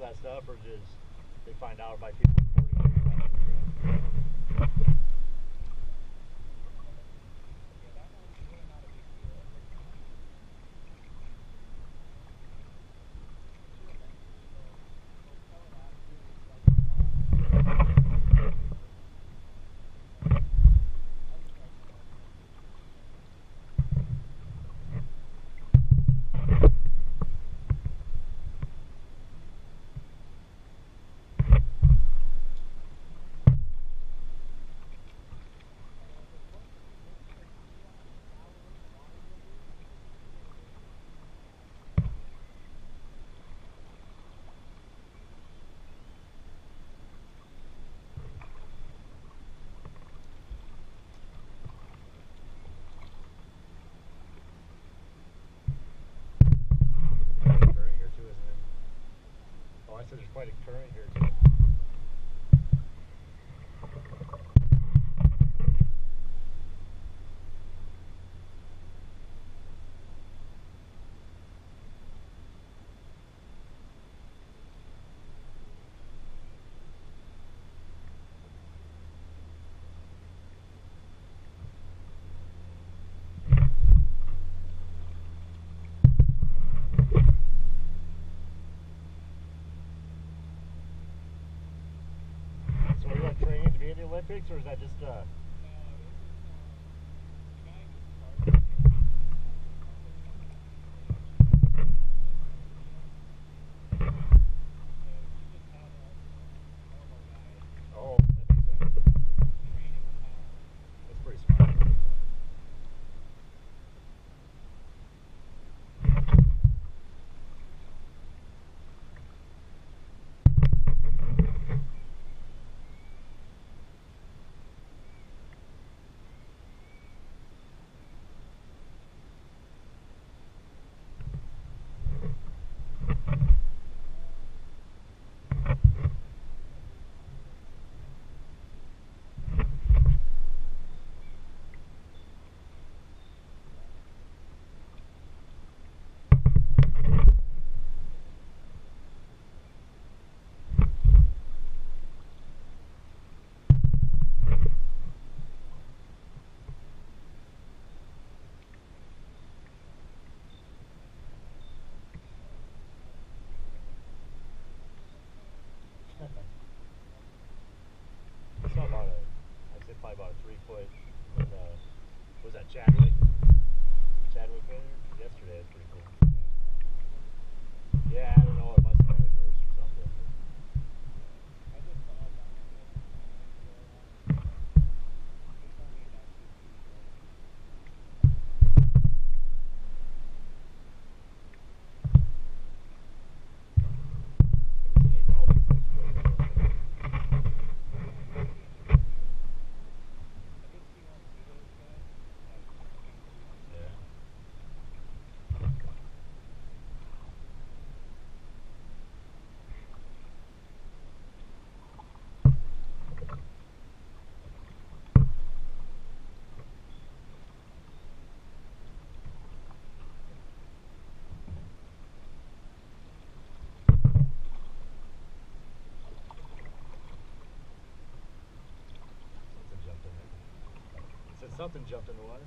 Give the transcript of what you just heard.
that stuff or just they find out by people? There's quite a current here today. or is that just uh, about a three foot. Uh, was that jack? Something jumped in the water.